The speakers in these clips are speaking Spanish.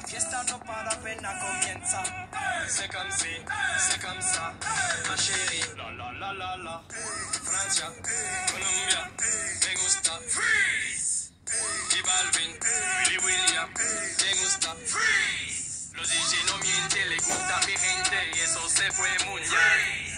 Fiesta no para apenas comienza. C'est comme si, c'est comme ça, ma chérie. La la la la la. Francia, Colombia, me gusta. Freeze. Y Balvin, Willy William, me gusta. Freeze. Los DJ no mienten, le gusta a mi gente y eso se fue muy bien.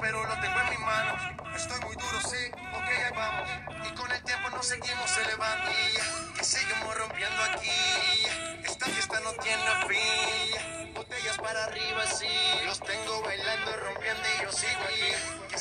Pero lo tengo en mis manos. Estoy muy duro, sí, ok, ahí vamos. Y con el tiempo nos seguimos elevando. Y seguimos rompiendo aquí. Esta fiesta no tiene fin. Botellas para arriba, sí. Los tengo bailando, rompiendo y yo sigo ahí. Que